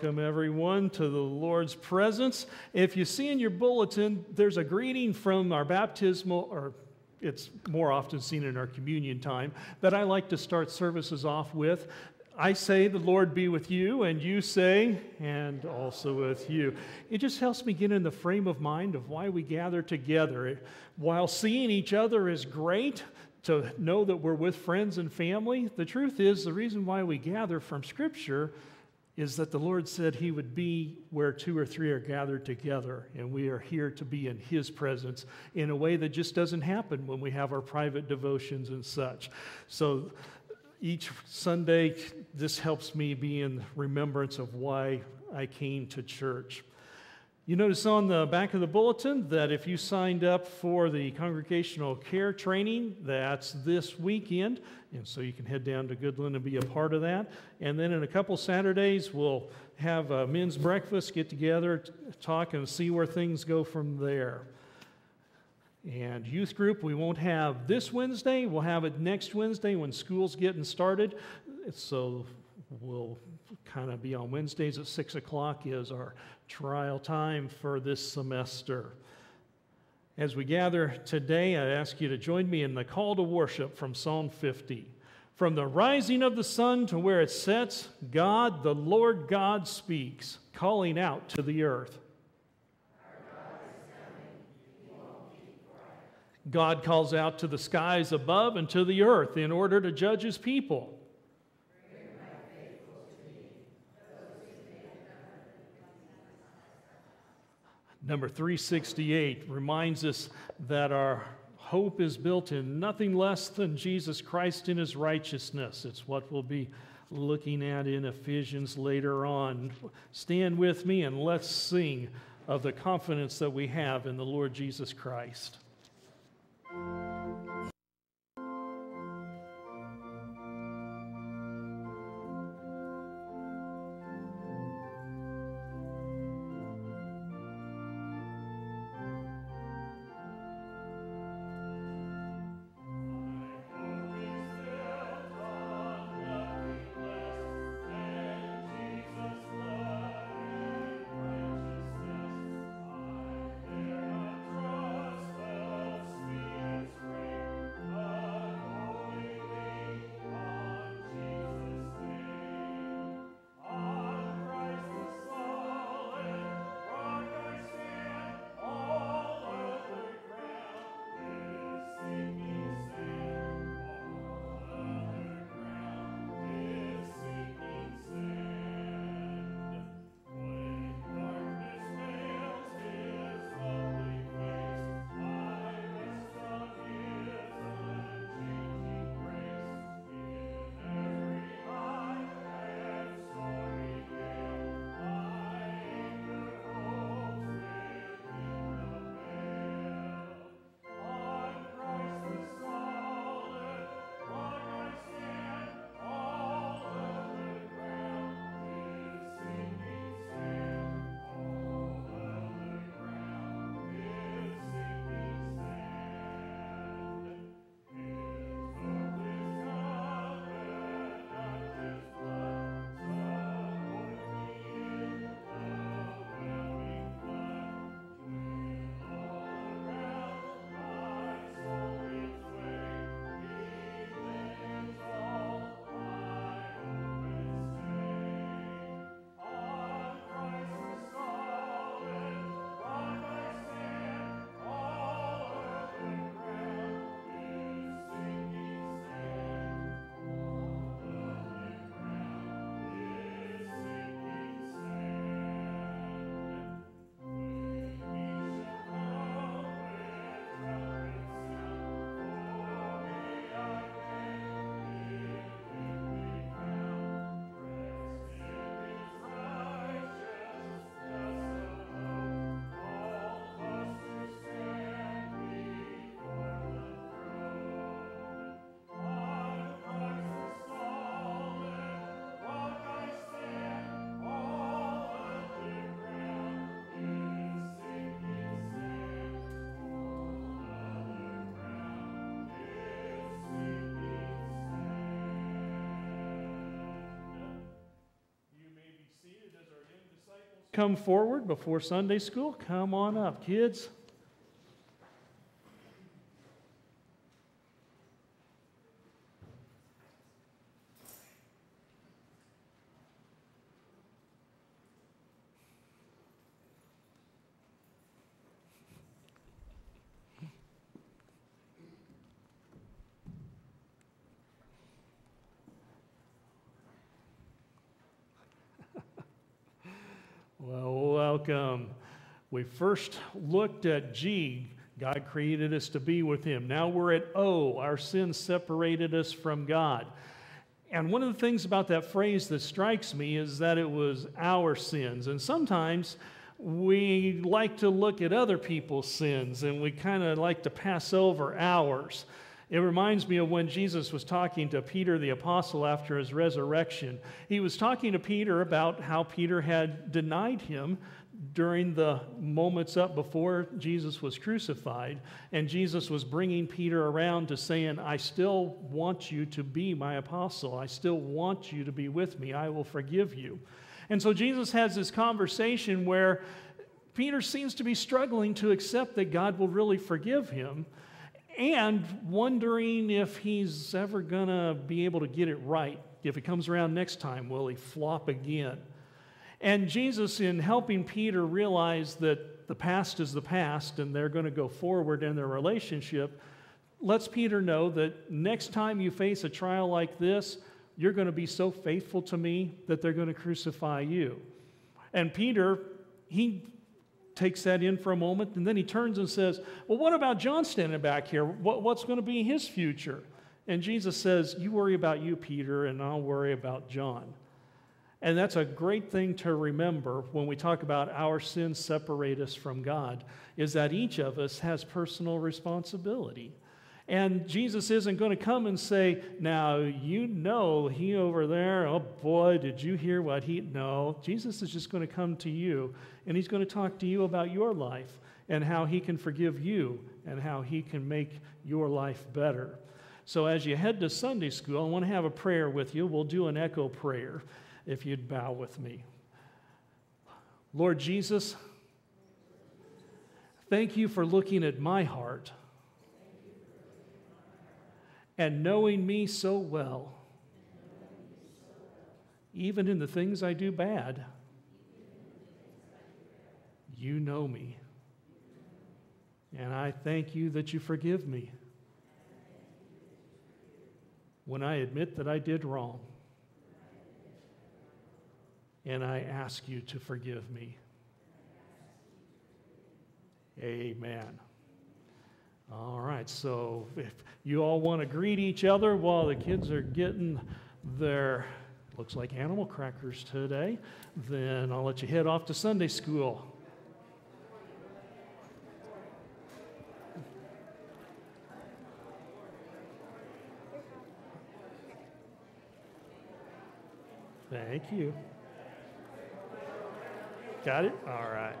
Welcome, everyone, to the Lord's presence. If you see in your bulletin, there's a greeting from our baptismal, or it's more often seen in our communion time, that I like to start services off with. I say, The Lord be with you, and you say, and also with you. It just helps me get in the frame of mind of why we gather together. While seeing each other is great, to know that we're with friends and family, the truth is the reason why we gather from Scripture is that the Lord said He would be where two or three are gathered together, and we are here to be in His presence in a way that just doesn't happen when we have our private devotions and such. So each Sunday, this helps me be in remembrance of why I came to church. You notice on the back of the bulletin that if you signed up for the congregational care training, that's this weekend. And so you can head down to Goodland and be a part of that. And then in a couple Saturdays, we'll have a men's breakfast, get together, talk, and see where things go from there. And youth group, we won't have this Wednesday. We'll have it next Wednesday when school's getting started. So we'll kind of be on Wednesdays at 6 o'clock is our trial time for this semester. As we gather today, I ask you to join me in the call to worship from Psalm 50. From the rising of the sun to where it sets, God, the Lord God, speaks, calling out to the earth. God calls out to the skies above and to the earth in order to judge his people. Number 368 reminds us that our hope is built in nothing less than Jesus Christ in his righteousness. It's what we'll be looking at in Ephesians later on. Stand with me and let's sing of the confidence that we have in the Lord Jesus Christ. Come forward before Sunday school, come on up, kids. Well, welcome. We first looked at G. God created us to be with Him. Now we're at O. Our sins separated us from God. And one of the things about that phrase that strikes me is that it was our sins. And sometimes we like to look at other people's sins and we kind of like to pass over ours. It reminds me of when Jesus was talking to Peter the apostle after his resurrection. He was talking to Peter about how Peter had denied him during the moments up before Jesus was crucified. And Jesus was bringing Peter around to saying, I still want you to be my apostle. I still want you to be with me. I will forgive you. And so Jesus has this conversation where Peter seems to be struggling to accept that God will really forgive him and wondering if he's ever going to be able to get it right. If he comes around next time, will he flop again? And Jesus, in helping Peter realize that the past is the past and they're going to go forward in their relationship, lets Peter know that next time you face a trial like this, you're going to be so faithful to me that they're going to crucify you. And Peter, he takes that in for a moment, and then he turns and says, Well, what about John standing back here? What, what's going to be his future? And Jesus says, You worry about you, Peter, and I'll worry about John. And that's a great thing to remember when we talk about our sins separate us from God, is that each of us has personal responsibility. And Jesus isn't going to come and say, Now, you know, he over there, oh boy, did you hear what he. No, Jesus is just going to come to you and he's going to talk to you about your life and how he can forgive you and how he can make your life better. So, as you head to Sunday school, I want to have a prayer with you. We'll do an echo prayer if you'd bow with me. Lord Jesus, thank you for looking at my heart and knowing me so well, even in the things I do bad, you know me. And I thank you that you forgive me when I admit that I did wrong. And I ask you to forgive me. Amen. All right, so if you all want to greet each other while the kids are getting their, looks like animal crackers today, then I'll let you head off to Sunday school. Thank you. Got it? All right.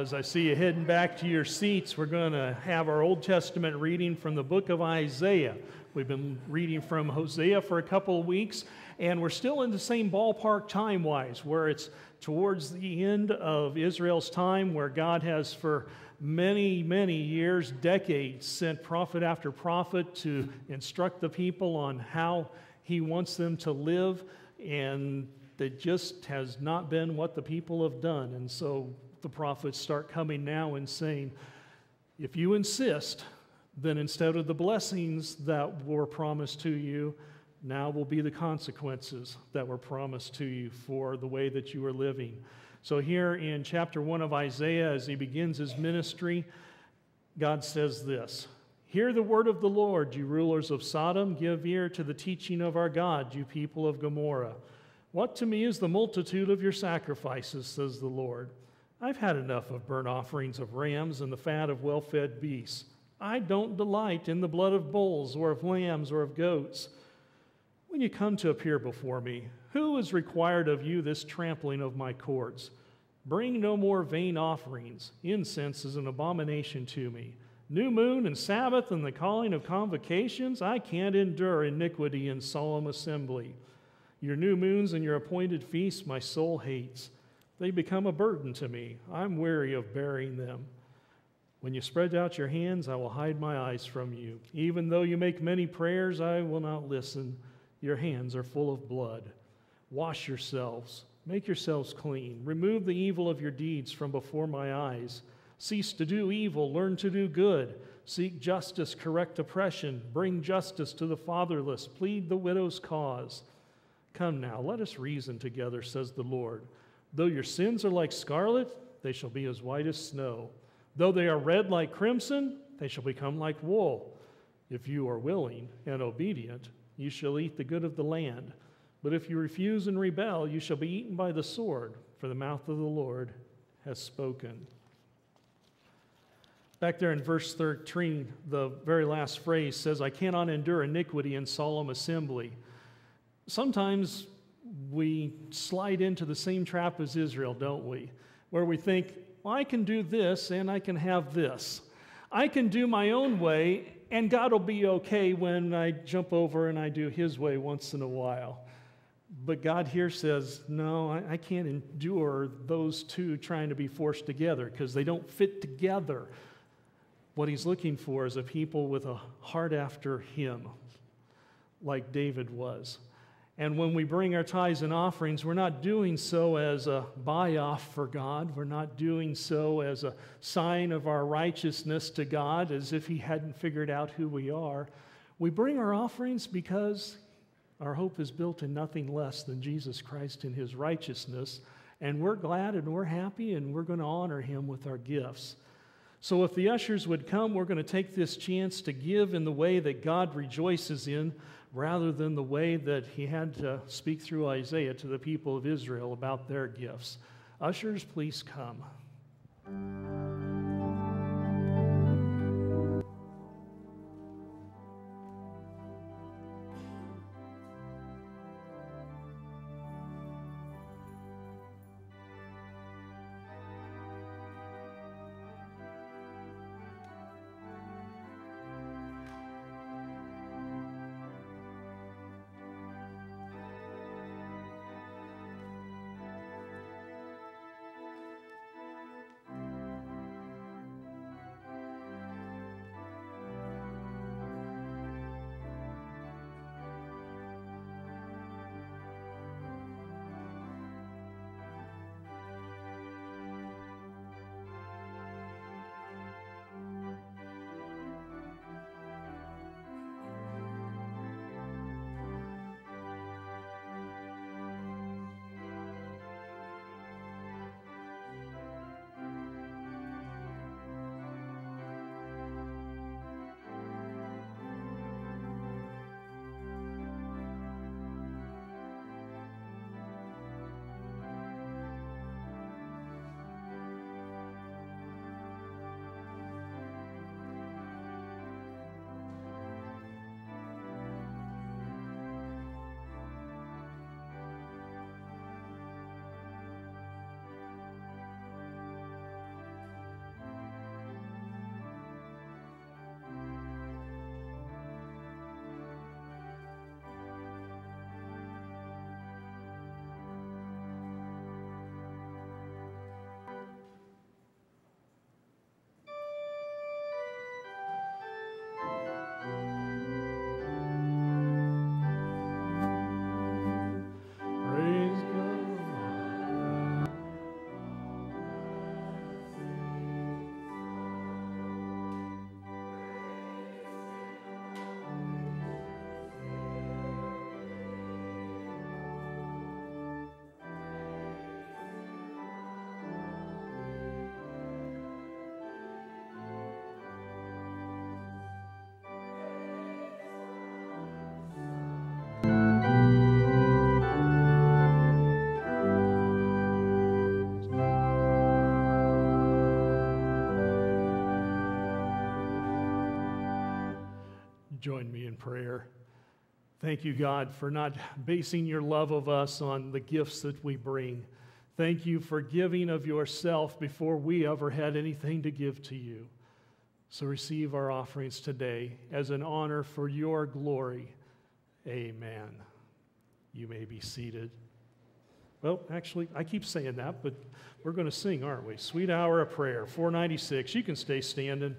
As I see you heading back to your seats, we're going to have our Old Testament reading from the book of Isaiah. We've been reading from Hosea for a couple of weeks, and we're still in the same ballpark time wise, where it's towards the end of Israel's time, where God has for many, many years, decades, sent prophet after prophet to instruct the people on how he wants them to live, and that just has not been what the people have done. And so the prophets start coming now and saying, if you insist, then instead of the blessings that were promised to you, now will be the consequences that were promised to you for the way that you are living. So, here in chapter 1 of Isaiah, as he begins his ministry, God says this Hear the word of the Lord, you rulers of Sodom, give ear to the teaching of our God, you people of Gomorrah. What to me is the multitude of your sacrifices, says the Lord? I've had enough of burnt offerings of rams and the fat of well fed beasts. I don't delight in the blood of bulls or of lambs or of goats. When you come to appear before me, who is required of you this trampling of my courts? Bring no more vain offerings. Incense is an abomination to me. New moon and Sabbath and the calling of convocations, I can't endure iniquity in solemn assembly. Your new moons and your appointed feasts, my soul hates. They become a burden to me. I'm weary of bearing them. When you spread out your hands, I will hide my eyes from you. Even though you make many prayers, I will not listen. Your hands are full of blood. Wash yourselves, make yourselves clean. Remove the evil of your deeds from before my eyes. Cease to do evil, learn to do good. Seek justice, correct oppression, bring justice to the fatherless, plead the widow's cause. Come now, let us reason together, says the Lord. Though your sins are like scarlet, they shall be as white as snow. Though they are red like crimson, they shall become like wool. If you are willing and obedient, you shall eat the good of the land. But if you refuse and rebel, you shall be eaten by the sword, for the mouth of the Lord has spoken. Back there in verse 13, the very last phrase says, I cannot endure iniquity in solemn assembly. Sometimes we slide into the same trap as Israel, don't we? Where we think, well, I can do this and I can have this. I can do my own way, and God will be okay when I jump over and I do His way once in a while. But God here says, no, I, I can't endure those two trying to be forced together because they don't fit together. What He's looking for is a people with a heart after Him, like David was. And when we bring our tithes and offerings, we're not doing so as a buy off for God. We're not doing so as a sign of our righteousness to God, as if He hadn't figured out who we are. We bring our offerings because our hope is built in nothing less than Jesus Christ and His righteousness. And we're glad and we're happy and we're going to honor Him with our gifts. So, if the ushers would come, we're going to take this chance to give in the way that God rejoices in rather than the way that he had to speak through Isaiah to the people of Israel about their gifts. Ushers, please come. Join me in prayer. Thank you, God, for not basing your love of us on the gifts that we bring. Thank you for giving of yourself before we ever had anything to give to you. So receive our offerings today as an honor for your glory. Amen. You may be seated. Well, actually, I keep saying that, but we're going to sing, aren't we? Sweet Hour of Prayer, 496. You can stay standing.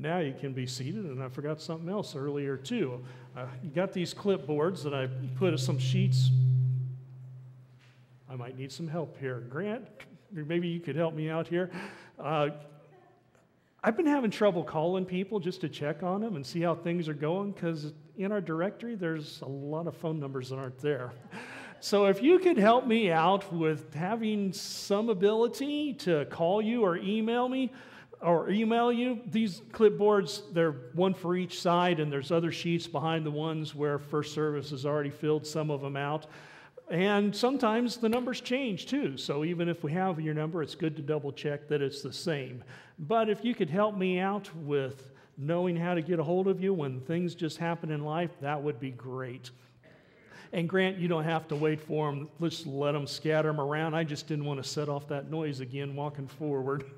Now you can be seated, and I forgot something else earlier too. Uh, you got these clipboards that I put some sheets. I might need some help here. Grant, maybe you could help me out here. Uh, I've been having trouble calling people just to check on them and see how things are going because in our directory there's a lot of phone numbers that aren't there. So if you could help me out with having some ability to call you or email me, or email you. These clipboards, they're one for each side, and there's other sheets behind the ones where First Service has already filled some of them out. And sometimes the numbers change too. So even if we have your number, it's good to double check that it's the same. But if you could help me out with knowing how to get a hold of you when things just happen in life, that would be great. And Grant, you don't have to wait for them. Let's let them scatter them around. I just didn't want to set off that noise again walking forward.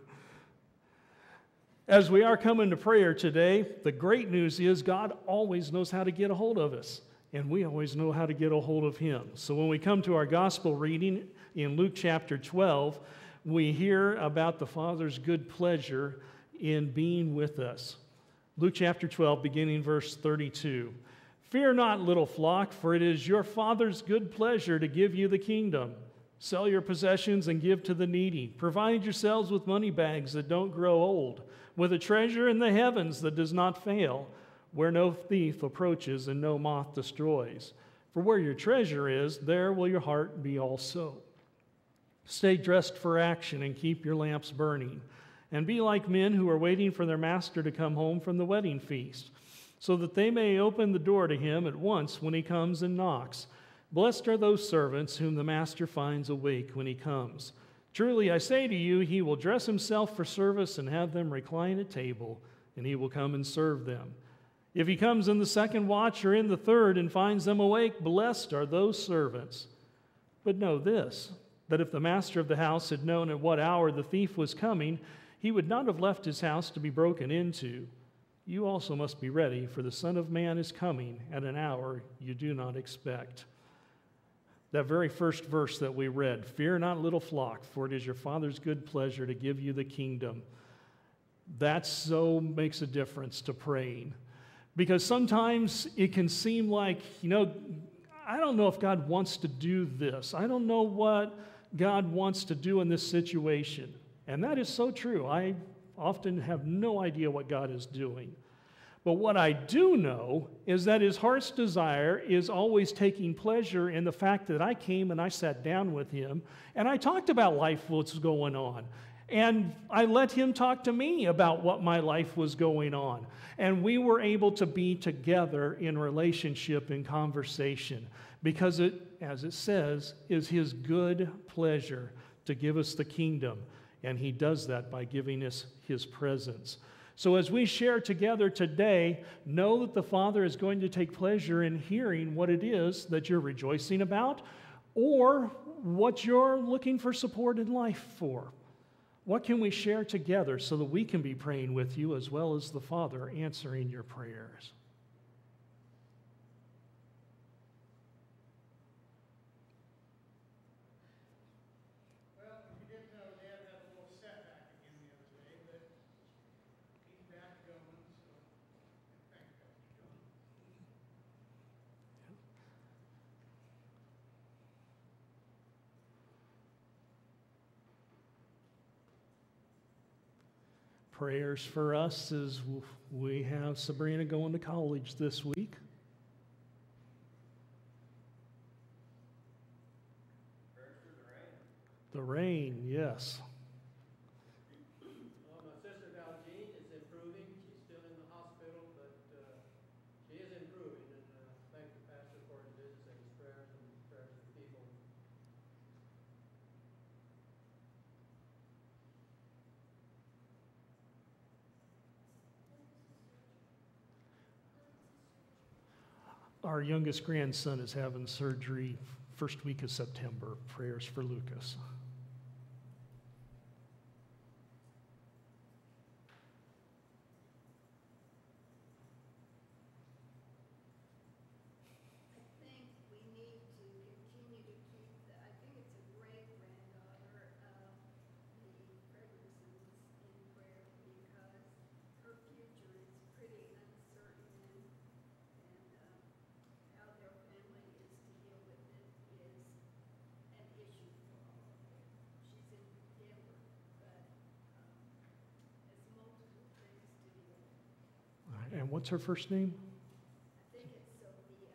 As we are coming to prayer today, the great news is God always knows how to get a hold of us, and we always know how to get a hold of Him. So when we come to our gospel reading in Luke chapter 12, we hear about the Father's good pleasure in being with us. Luke chapter 12, beginning verse 32. Fear not, little flock, for it is your Father's good pleasure to give you the kingdom. Sell your possessions and give to the needy. Provide yourselves with money bags that don't grow old, with a treasure in the heavens that does not fail, where no thief approaches and no moth destroys. For where your treasure is, there will your heart be also. Stay dressed for action and keep your lamps burning. And be like men who are waiting for their master to come home from the wedding feast, so that they may open the door to him at once when he comes and knocks. Blessed are those servants whom the master finds awake when he comes. Truly, I say to you, he will dress himself for service and have them recline at table, and he will come and serve them. If he comes in the second watch or in the third and finds them awake, blessed are those servants. But know this that if the master of the house had known at what hour the thief was coming, he would not have left his house to be broken into. You also must be ready, for the Son of Man is coming at an hour you do not expect. That very first verse that we read Fear not, little flock, for it is your Father's good pleasure to give you the kingdom. That so makes a difference to praying. Because sometimes it can seem like, you know, I don't know if God wants to do this. I don't know what God wants to do in this situation. And that is so true. I often have no idea what God is doing. But what I do know is that his heart's desire is always taking pleasure in the fact that I came and I sat down with him and I talked about life, what's going on. And I let him talk to me about what my life was going on. And we were able to be together in relationship and conversation because it, as it says, is his good pleasure to give us the kingdom. And he does that by giving us his presence. So, as we share together today, know that the Father is going to take pleasure in hearing what it is that you're rejoicing about or what you're looking for support in life for. What can we share together so that we can be praying with you as well as the Father answering your prayers? Prayers for us as we have Sabrina going to college this week. The rain, yes. Our youngest grandson is having surgery first week of September. Prayers for Lucas. And what's her first name?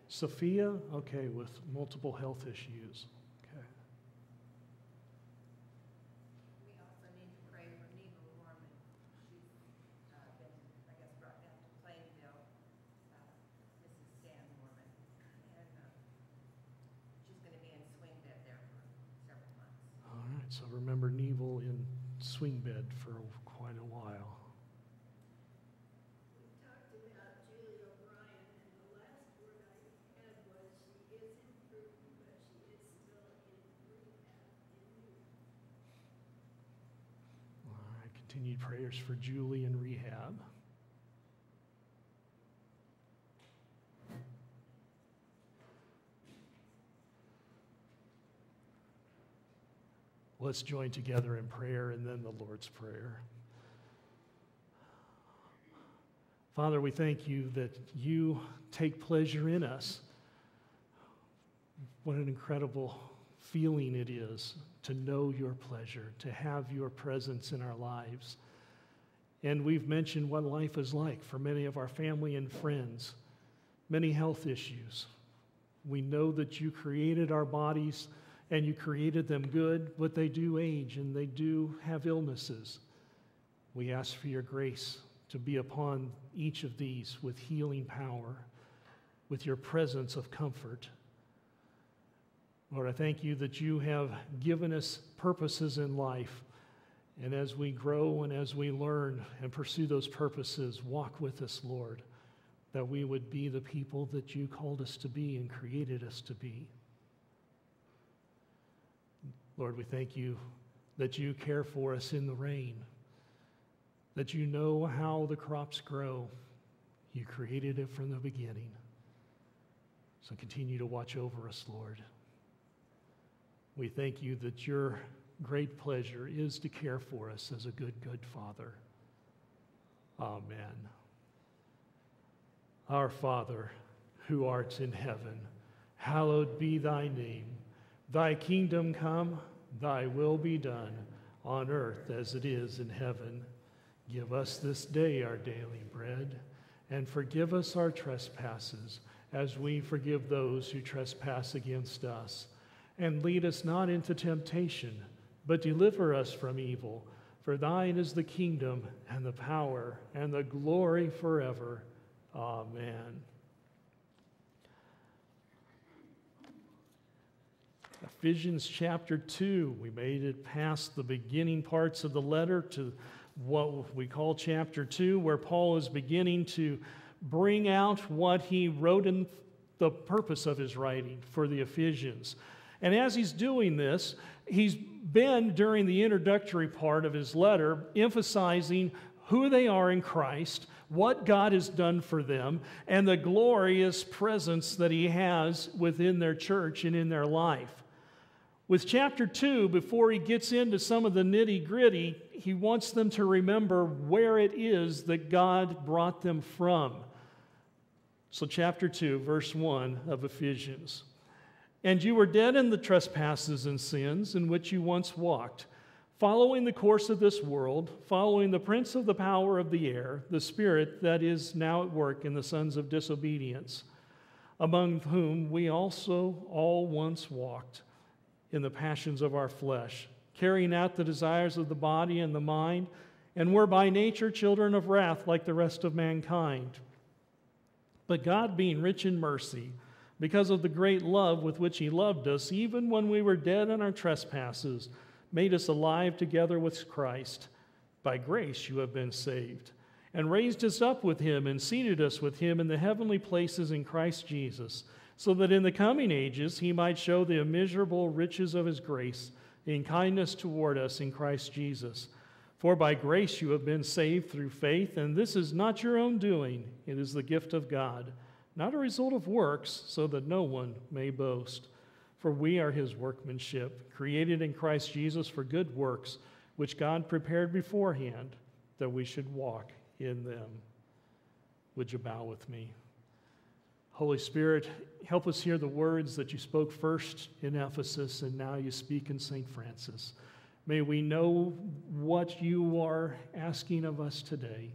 Sophia. Sophia? Okay, with multiple health issues. Okay. We also need to pray for Neva Norman. She's uh, been, I guess, brought down to Plainville, uh, Mrs. Stan Norman. And uh, she's going to be in swing bed there for several months. All right, so remember Neville in swing bed for quite a while. Prayers for Julie in rehab. Let's join together in prayer and then the Lord's Prayer. Father, we thank you that you take pleasure in us. What an incredible feeling it is to know your pleasure, to have your presence in our lives. And we've mentioned what life is like for many of our family and friends, many health issues. We know that you created our bodies and you created them good, but they do age and they do have illnesses. We ask for your grace to be upon each of these with healing power, with your presence of comfort. Lord, I thank you that you have given us purposes in life. And as we grow and as we learn and pursue those purposes, walk with us, Lord, that we would be the people that you called us to be and created us to be. Lord, we thank you that you care for us in the rain, that you know how the crops grow. You created it from the beginning. So continue to watch over us, Lord. We thank you that your great pleasure is to care for us as a good, good Father. Amen. Our Father, who art in heaven, hallowed be thy name. Thy kingdom come, thy will be done, on earth as it is in heaven. Give us this day our daily bread, and forgive us our trespasses, as we forgive those who trespass against us. And lead us not into temptation, but deliver us from evil. For thine is the kingdom, and the power, and the glory forever. Amen. Ephesians chapter 2, we made it past the beginning parts of the letter to what we call chapter 2, where Paul is beginning to bring out what he wrote in the purpose of his writing for the Ephesians. And as he's doing this, he's been, during the introductory part of his letter, emphasizing who they are in Christ, what God has done for them, and the glorious presence that he has within their church and in their life. With chapter 2, before he gets into some of the nitty gritty, he wants them to remember where it is that God brought them from. So, chapter 2, verse 1 of Ephesians. And you were dead in the trespasses and sins in which you once walked, following the course of this world, following the prince of the power of the air, the spirit that is now at work in the sons of disobedience, among whom we also all once walked in the passions of our flesh, carrying out the desires of the body and the mind, and were by nature children of wrath like the rest of mankind. But God, being rich in mercy, because of the great love with which He loved us, even when we were dead in our trespasses, made us alive together with Christ. By grace you have been saved, and raised us up with Him, and seated us with Him in the heavenly places in Christ Jesus, so that in the coming ages He might show the immeasurable riches of His grace in kindness toward us in Christ Jesus. For by grace you have been saved through faith, and this is not your own doing, it is the gift of God not a result of works, so that no one may boast. For we are his workmanship, created in Christ Jesus for good works, which God prepared beforehand that we should walk in them. Would you bow with me? Holy Spirit, help us hear the words that you spoke first in Ephesus and now you speak in St. Francis. May we know what you are asking of us today,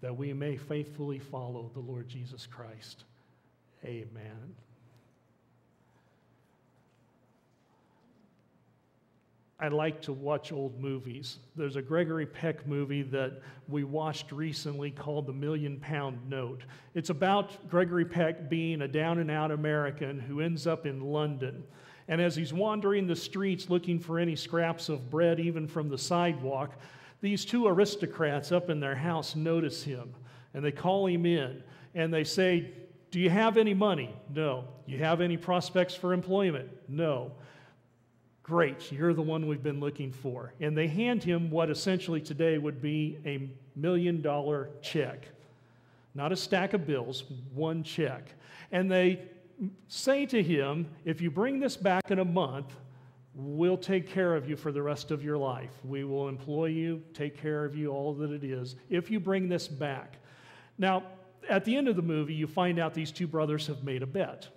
that we may faithfully follow the Lord Jesus Christ. Amen. I like to watch old movies. There's a Gregory Peck movie that we watched recently called The Million Pound Note. It's about Gregory Peck being a down and out American who ends up in London. And as he's wandering the streets looking for any scraps of bread, even from the sidewalk, these two aristocrats up in their house notice him and they call him in and they say, do you have any money? No. You have any prospects for employment? No. Great, you're the one we've been looking for. And they hand him what essentially today would be a million dollar check. Not a stack of bills, one check. And they say to him, if you bring this back in a month, we'll take care of you for the rest of your life. We will employ you, take care of you, all that it is, if you bring this back. Now, at the end of the movie, you find out these two brothers have made a bet.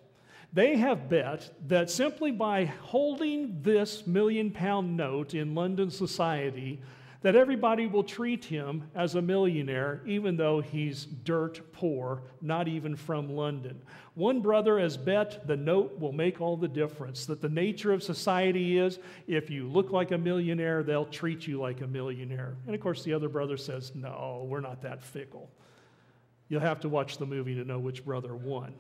They have bet that simply by holding this million pound note in London society, that everybody will treat him as a millionaire, even though he's dirt poor, not even from London. One brother has bet the note will make all the difference, that the nature of society is if you look like a millionaire, they'll treat you like a millionaire. And of course, the other brother says, no, we're not that fickle. You'll have to watch the movie to know which brother won.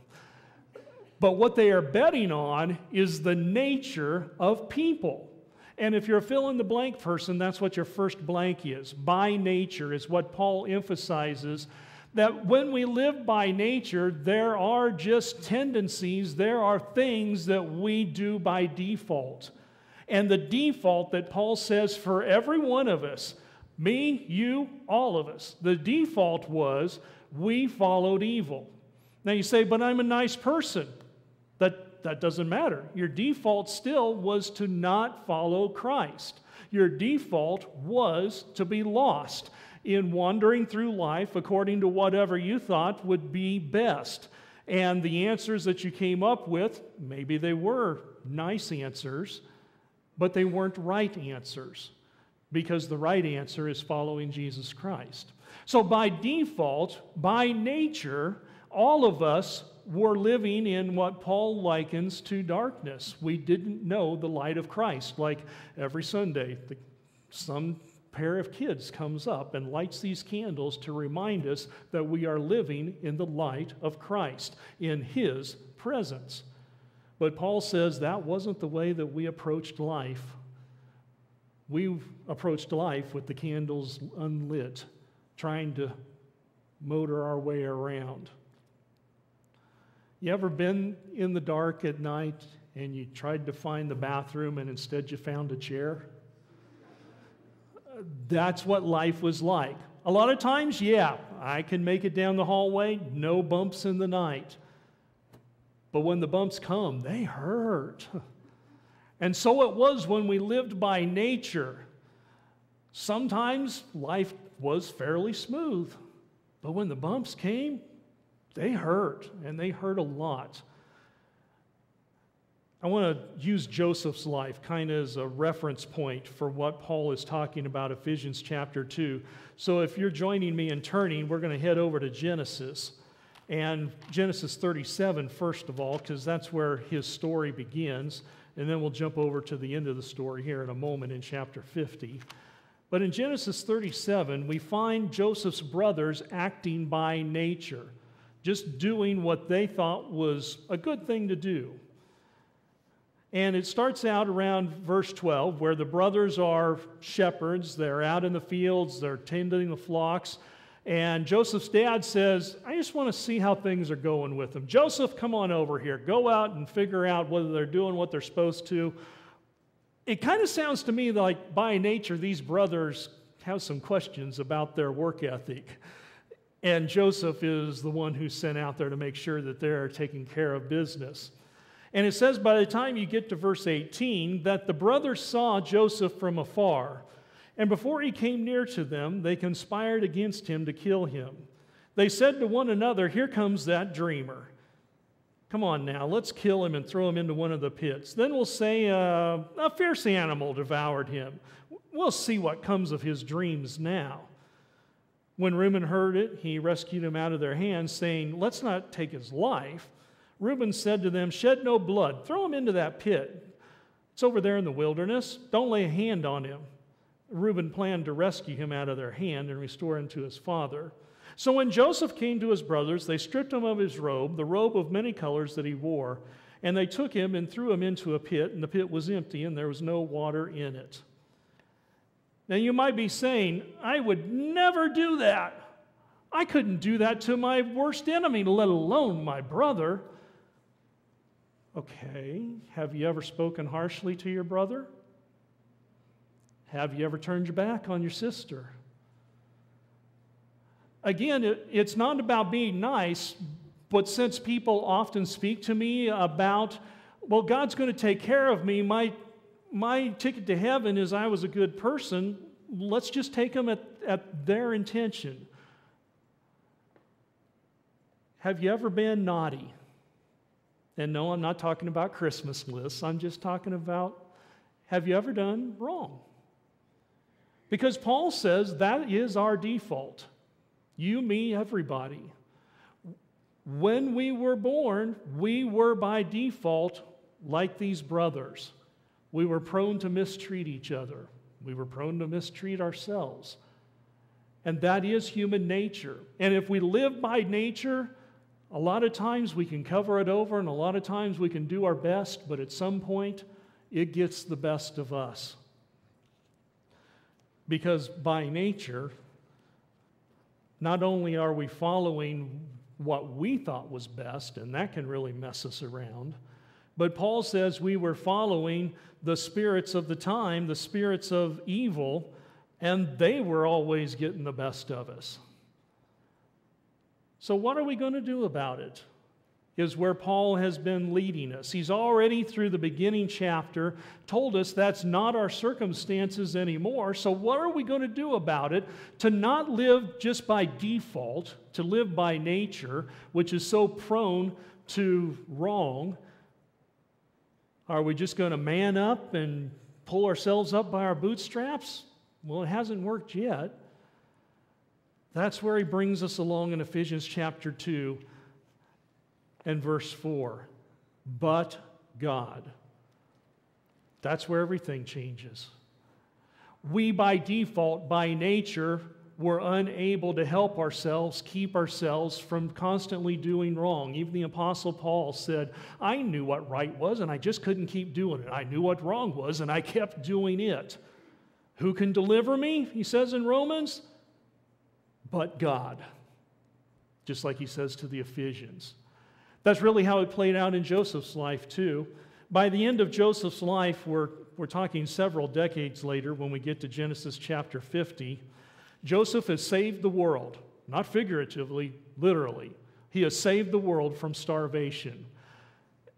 But what they are betting on is the nature of people. And if you're a fill in the blank person, that's what your first blank is. By nature is what Paul emphasizes that when we live by nature, there are just tendencies, there are things that we do by default. And the default that Paul says for every one of us, me, you, all of us, the default was we followed evil. Now you say, but I'm a nice person. That that doesn't matter. Your default still was to not follow Christ. Your default was to be lost in wandering through life according to whatever you thought would be best. And the answers that you came up with, maybe they were nice answers, but they weren't right answers because the right answer is following Jesus Christ. So, by default, by nature, all of us were living in what Paul likens to darkness. We didn't know the light of Christ. Like every Sunday, the, some pair of kids comes up and lights these candles to remind us that we are living in the light of Christ, in His presence. But Paul says that wasn't the way that we approached life. We approached life with the candles unlit, trying to motor our way around. You ever been in the dark at night and you tried to find the bathroom and instead you found a chair? That's what life was like. A lot of times, yeah, I can make it down the hallway, no bumps in the night. But when the bumps come, they hurt. And so it was when we lived by nature. Sometimes life was fairly smooth, but when the bumps came, they hurt, and they hurt a lot. I want to use Joseph's life kind of as a reference point for what Paul is talking about, Ephesians chapter 2. So if you're joining me in turning, we're going to head over to Genesis. And Genesis 37, first of all, because that's where his story begins. And then we'll jump over to the end of the story here in a moment in chapter 50. But in Genesis 37, we find Joseph's brothers acting by nature just doing what they thought was a good thing to do. And it starts out around verse 12, where the brothers are shepherds. They're out in the fields, they're tending the flocks. And Joseph's dad says, I just want to see how things are going with them. Joseph, come on over here. Go out and figure out whether they're doing what they're supposed to. It kind of sounds to me like by nature, these brothers have some questions about their work ethic. And Joseph is the one who's sent out there to make sure that they're taking care of business. And it says by the time you get to verse 18 that the brothers saw Joseph from afar. And before he came near to them, they conspired against him to kill him. They said to one another, Here comes that dreamer. Come on now, let's kill him and throw him into one of the pits. Then we'll say uh, a fierce animal devoured him. We'll see what comes of his dreams now. When Reuben heard it, he rescued him out of their hands, saying, Let's not take his life. Reuben said to them, Shed no blood, throw him into that pit. It's over there in the wilderness. Don't lay a hand on him. Reuben planned to rescue him out of their hand and restore him to his father. So when Joseph came to his brothers, they stripped him of his robe, the robe of many colors that he wore, and they took him and threw him into a pit, and the pit was empty, and there was no water in it. Now, you might be saying, I would never do that. I couldn't do that to my worst enemy, let alone my brother. Okay, have you ever spoken harshly to your brother? Have you ever turned your back on your sister? Again, it, it's not about being nice, but since people often speak to me about, well, God's going to take care of me, my my ticket to heaven is I was a good person. Let's just take them at, at their intention. Have you ever been naughty? And no, I'm not talking about Christmas lists. I'm just talking about have you ever done wrong? Because Paul says that is our default. You, me, everybody. When we were born, we were by default like these brothers. We were prone to mistreat each other. We were prone to mistreat ourselves. And that is human nature. And if we live by nature, a lot of times we can cover it over, and a lot of times we can do our best, but at some point it gets the best of us. Because by nature, not only are we following what we thought was best, and that can really mess us around, but Paul says we were following the spirits of the time, the spirits of evil, and they were always getting the best of us. So, what are we going to do about it? Is where Paul has been leading us. He's already, through the beginning chapter, told us that's not our circumstances anymore. So, what are we going to do about it? To not live just by default, to live by nature, which is so prone to wrong. Are we just going to man up and pull ourselves up by our bootstraps? Well, it hasn't worked yet. That's where he brings us along in Ephesians chapter 2 and verse 4. But God. That's where everything changes. We, by default, by nature, were unable to help ourselves, keep ourselves from constantly doing wrong. Even the Apostle Paul said, I knew what right was, and I just couldn't keep doing it. I knew what wrong was, and I kept doing it. Who can deliver me? He says in Romans but God, just like he says to the Ephesians. That's really how it played out in Joseph's life, too. By the end of Joseph's life, we're, we're talking several decades later when we get to Genesis chapter 50. Joseph has saved the world, not figuratively, literally. He has saved the world from starvation.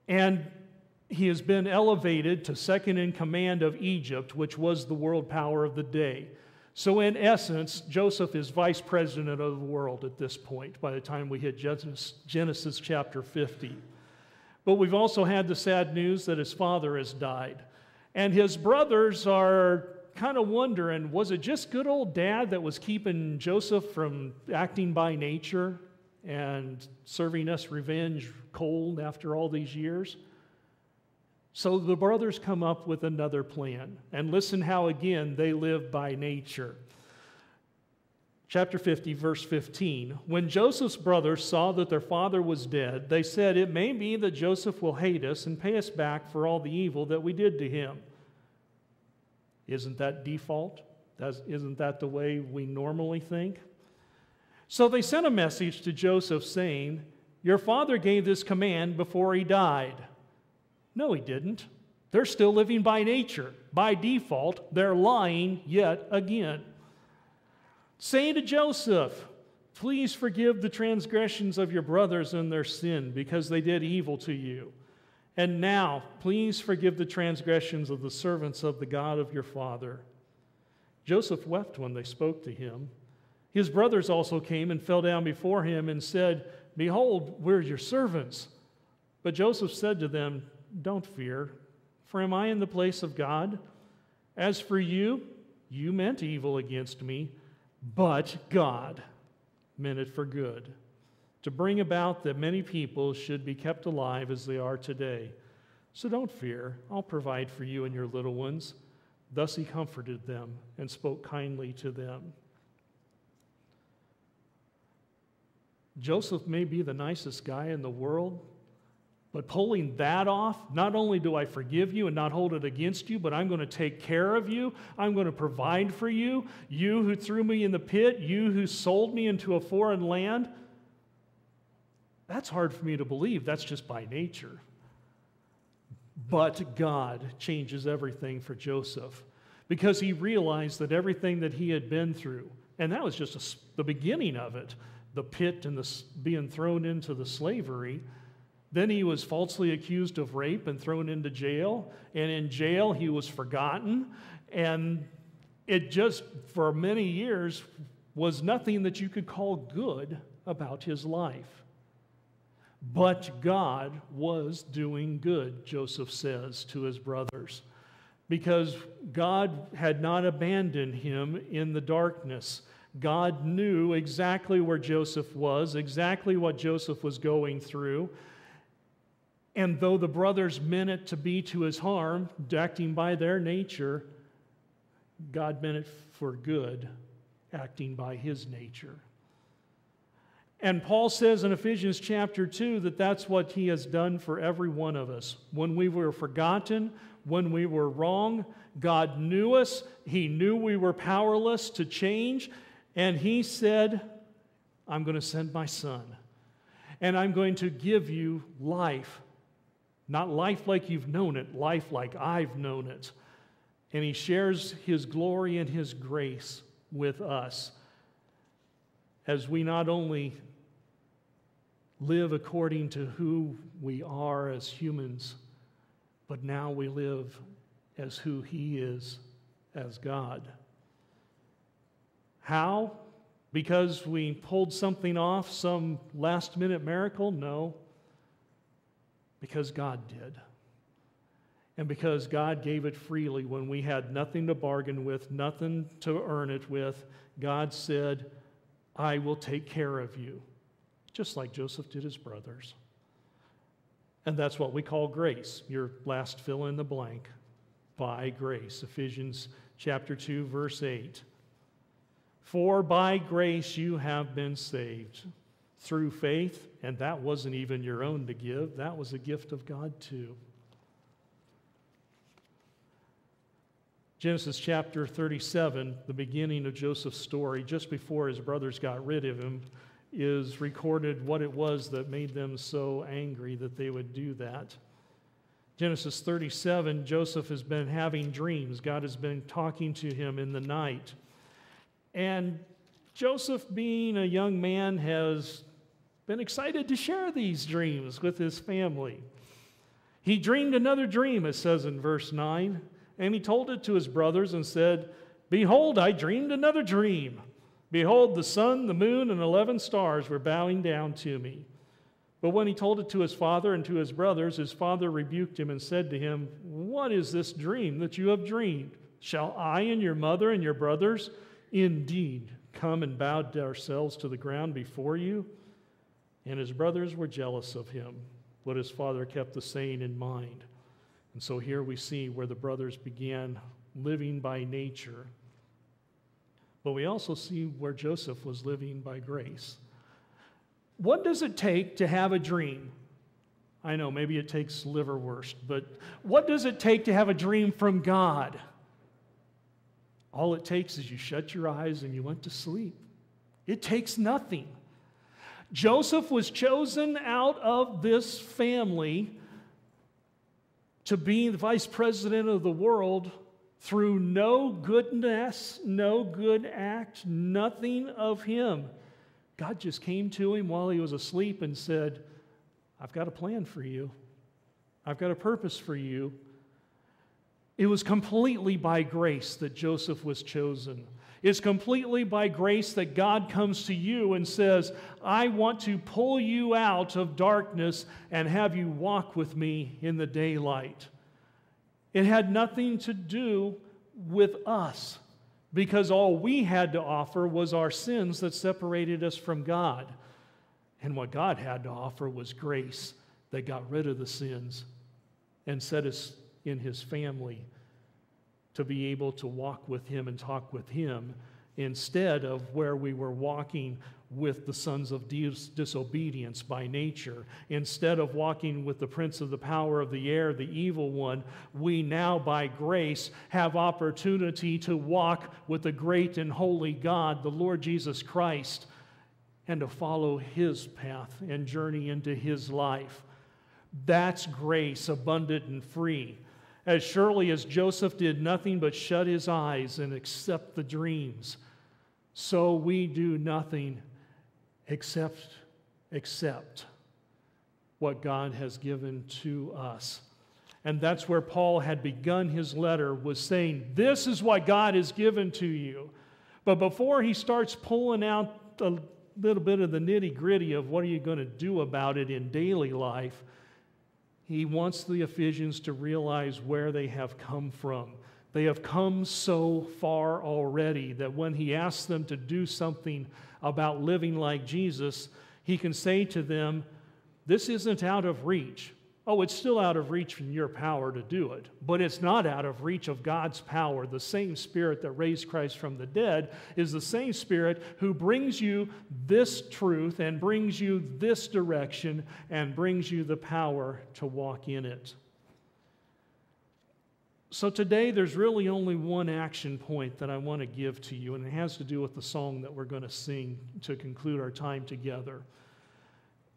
And he has been elevated to second in command of Egypt, which was the world power of the day. So, in essence, Joseph is vice president of the world at this point by the time we hit Genesis, Genesis, chapter 50. But we've also had the sad news that his father has died. And his brothers are kind of wondering was it just good old dad that was keeping Joseph from acting by nature and serving us revenge cold after all these years? So the brothers come up with another plan. And listen how, again, they live by nature. Chapter 50, verse 15. When Joseph's brothers saw that their father was dead, they said, It may be that Joseph will hate us and pay us back for all the evil that we did to him. Isn't that default? Isn't that the way we normally think? So they sent a message to Joseph saying, Your father gave this command before he died. No, he didn't. They're still living by nature. By default, they're lying yet again. Saying to Joseph, Please forgive the transgressions of your brothers and their sin, because they did evil to you. And now, please forgive the transgressions of the servants of the God of your father. Joseph wept when they spoke to him. His brothers also came and fell down before him and said, Behold, we're your servants. But Joseph said to them, don't fear, for am I in the place of God? As for you, you meant evil against me, but God meant it for good, to bring about that many people should be kept alive as they are today. So don't fear, I'll provide for you and your little ones. Thus he comforted them and spoke kindly to them. Joseph may be the nicest guy in the world, but pulling that off, not only do I forgive you and not hold it against you, but I'm going to take care of you. I'm going to provide for you. You who threw me in the pit, you who sold me into a foreign land. That's hard for me to believe. That's just by nature. But God changes everything for Joseph because he realized that everything that he had been through, and that was just a, the beginning of it the pit and the, being thrown into the slavery Then he was falsely accused of rape and thrown into jail. And in jail, he was forgotten. And it just, for many years, was nothing that you could call good about his life. But God was doing good, Joseph says to his brothers, because God had not abandoned him in the darkness. God knew exactly where Joseph was, exactly what Joseph was going through. And though the brothers meant it to be to his harm, acting by their nature, God meant it for good, acting by his nature. And Paul says in Ephesians chapter 2 that that's what he has done for every one of us. When we were forgotten, when we were wrong, God knew us. He knew we were powerless to change. And he said, I'm going to send my son. And I'm going to give you life. Not life like you've known it, life like I've known it. And he shares his glory and his grace with us as we not only live according to who we are as humans, but now we live as who He is as God. How? Because we pulled something off, some last minute miracle? No. Because God did. And because God gave it freely when we had nothing to bargain with, nothing to earn it with, God said, I will take care of you, just like Joseph did his brothers. And that's what we call grace. Your last fill in the blank by grace. Ephesians chapter 2, verse 8. For by grace you have been saved through faith, and that wasn't even your own to give, that was a gift of God too. Genesis chapter 37, the beginning of Joseph's story, just before his brothers got rid of him, is recorded what it was that made them so angry that they would do that. Genesis 37, Joseph has been having dreams. God has been talking to him in the night. And Joseph, being a young man, has been excited to share these dreams with his family. He dreamed another dream, it says in verse 9, and he told it to his brothers and said, Behold, I dreamed another dream. Behold, the sun, the moon, and eleven stars were bowing down to me. But when he told it to his father and to his brothers, his father rebuked him and said to him, What is this dream that you have dreamed? Shall I and your mother and your brothers indeed come and bow ourselves to the ground before you? And his brothers were jealous of him, but his father kept the saying in mind. And so here we see where the brothers began living by nature but we also see where Joseph was living by grace. What does it take to have a dream? I know maybe it takes liverwurst, but what does it take to have a dream from God? All it takes is you shut your eyes and you went to sleep. It takes nothing. Joseph was chosen out of this family to be the vice president of the world through no goodness, no good act, nothing of him. God just came to him while he was asleep and said, I've got a plan for you. I've got a purpose for you. It was completely by grace that Joseph was chosen. It's completely by grace that God comes to you and says, I want to pull you out of darkness and have you walk with me in the daylight. It had nothing to do with us because all we had to offer was our sins that separated us from God. And what God had to offer was grace that got rid of the sins and set us in His family to be able to walk with Him and talk with Him instead of where we were walking with the sons of dis- disobedience by nature. Instead of walking with the prince of the power of the air, the evil one, we now, by grace, have opportunity to walk with the great and holy God, the Lord Jesus Christ, and to follow his path and journey into his life. That's grace, abundant and free. As surely as Joseph did nothing but shut his eyes and accept the dreams, so we do nothing except accept what God has given to us. And that's where Paul had begun his letter was saying, "This is what God has given to you." But before he starts pulling out a little bit of the nitty-gritty of what are you going to do about it in daily life, he wants the Ephesians to realize where they have come from. They have come so far already that when he asks them to do something about living like Jesus, he can say to them, This isn't out of reach. Oh, it's still out of reach from your power to do it, but it's not out of reach of God's power. The same Spirit that raised Christ from the dead is the same Spirit who brings you this truth and brings you this direction and brings you the power to walk in it. So today, there's really only one action point that I want to give to you, and it has to do with the song that we're going to sing to conclude our time together.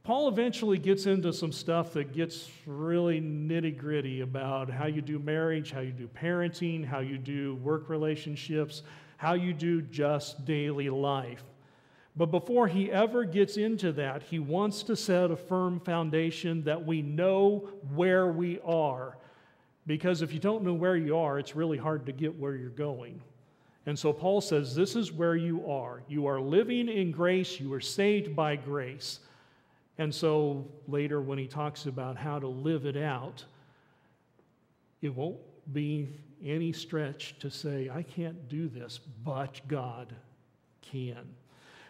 Paul eventually gets into some stuff that gets really nitty gritty about how you do marriage, how you do parenting, how you do work relationships, how you do just daily life. But before he ever gets into that, he wants to set a firm foundation that we know where we are. Because if you don't know where you are, it's really hard to get where you're going. And so Paul says, This is where you are. You are living in grace, you are saved by grace. And so later, when he talks about how to live it out, it won't be any stretch to say, I can't do this, but God can.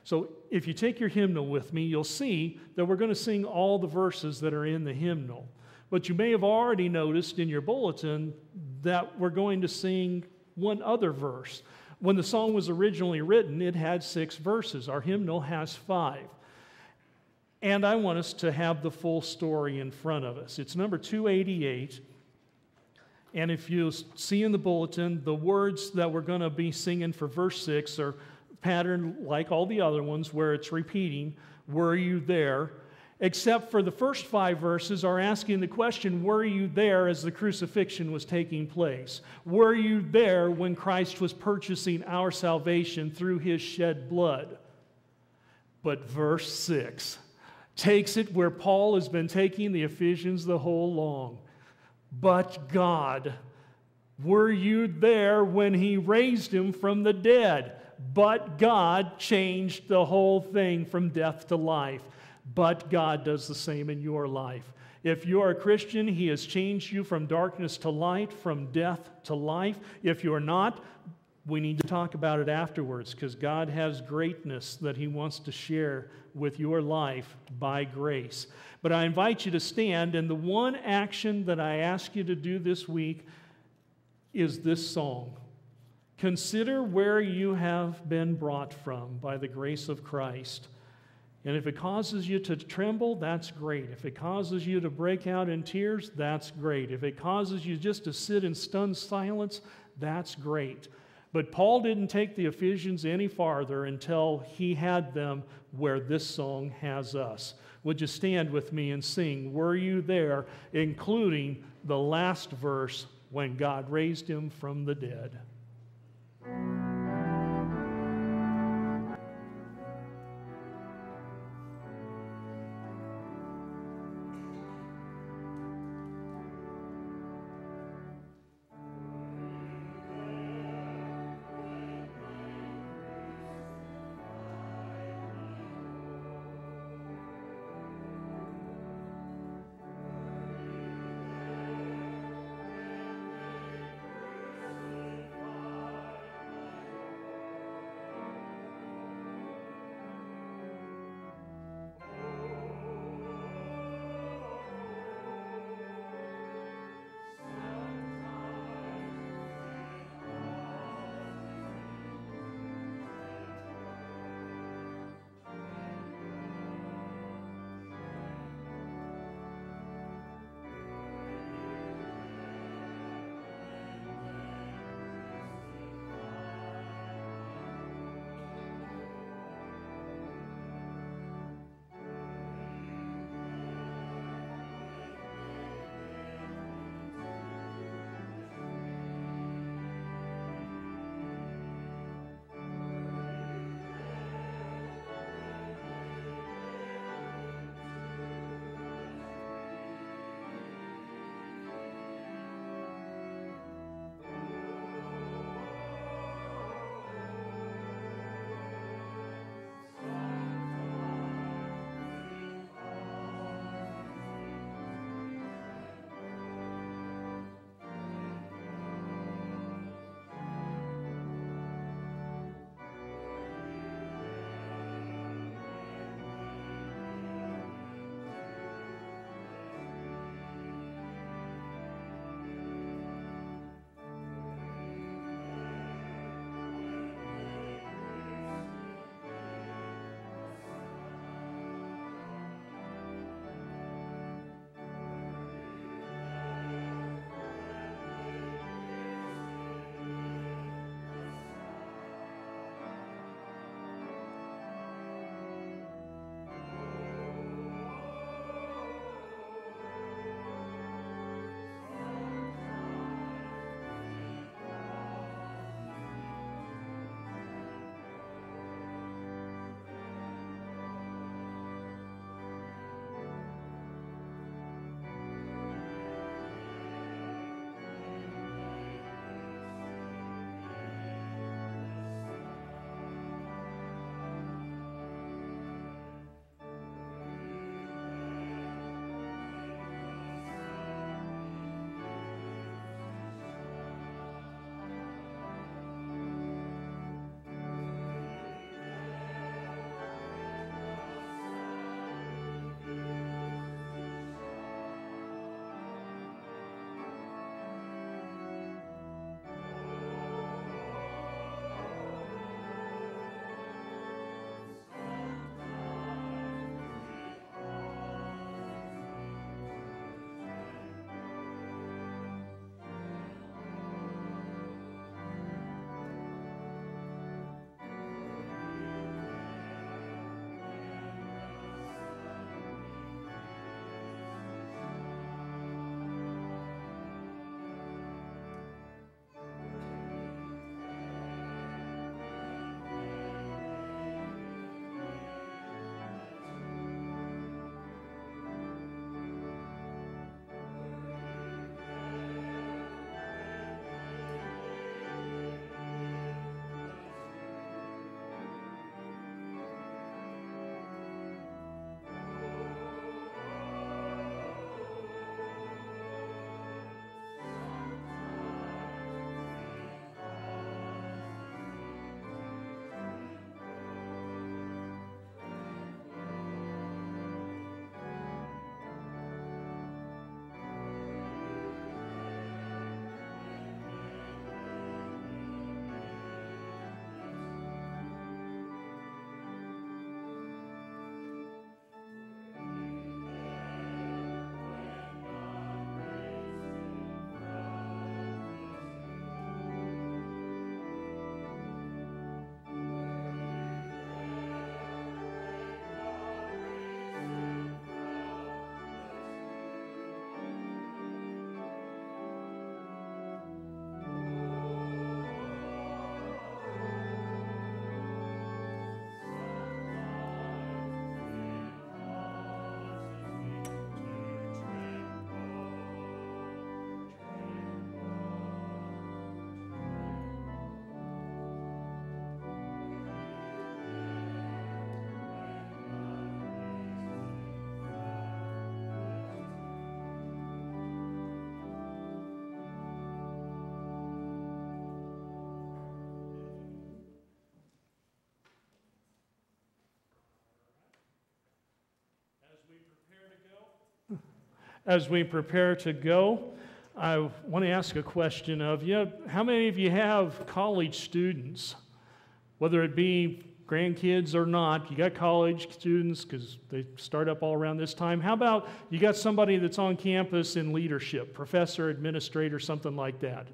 So if you take your hymnal with me, you'll see that we're going to sing all the verses that are in the hymnal. But you may have already noticed in your bulletin that we're going to sing one other verse. When the song was originally written, it had six verses. Our hymnal has five. And I want us to have the full story in front of us. It's number 288. And if you see in the bulletin, the words that we're going to be singing for verse 6 are patterned like all the other ones where it's repeating, Were you there? Except for the first five verses are asking the question, Were you there as the crucifixion was taking place? Were you there when Christ was purchasing our salvation through his shed blood? But verse 6 takes it where Paul has been taking the Ephesians the whole long. But God, were you there when he raised him from the dead? But God changed the whole thing from death to life. But God does the same in your life. If you are a Christian, He has changed you from darkness to light, from death to life. If you're not, we need to talk about it afterwards because God has greatness that He wants to share with your life by grace. But I invite you to stand, and the one action that I ask you to do this week is this song. Consider where you have been brought from by the grace of Christ. And if it causes you to tremble, that's great. If it causes you to break out in tears, that's great. If it causes you just to sit in stunned silence, that's great. But Paul didn't take the Ephesians any farther until he had them where this song has us. Would you stand with me and sing, Were You There, including the last verse, when God raised him from the dead? As we prepare to go, I want to ask a question of you. How many of you have college students? Whether it be grandkids or not, you got college students because they start up all around this time. How about you got somebody that's on campus in leadership, professor, administrator, something like that?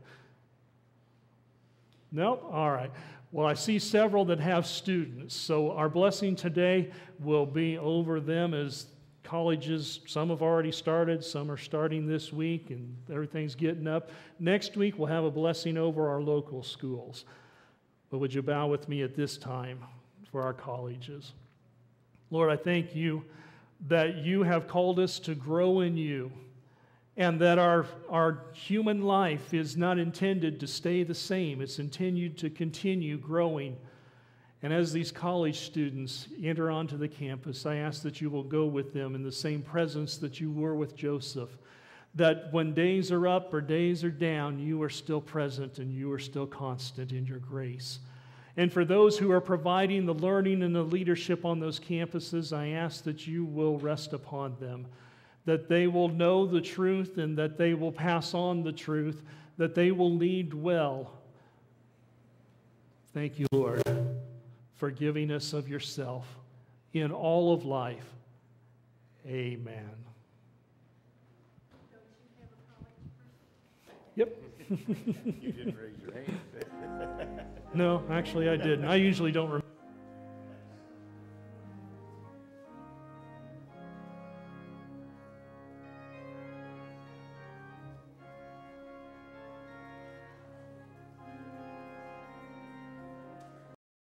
No? All right. Well, I see several that have students. So our blessing today will be over them as colleges, some have already started, some are starting this week, and everything's getting up. Next week, we'll have a blessing over our local schools. But would you bow with me at this time for our colleges? Lord, I thank you that you have called us to grow in you and that our, our human life is not intended to stay the same. It's intended to continue growing. And as these college students enter onto the campus, I ask that you will go with them in the same presence that you were with Joseph. That when days are up or days are down, you are still present and you are still constant in your grace. And for those who are providing the learning and the leadership on those campuses, I ask that you will rest upon them, that they will know the truth and that they will pass on the truth, that they will lead well. Thank you, Lord, for giving us of yourself in all of life. Amen. Yep. You didn't raise your hand. No, actually, I didn't. I usually don't remember.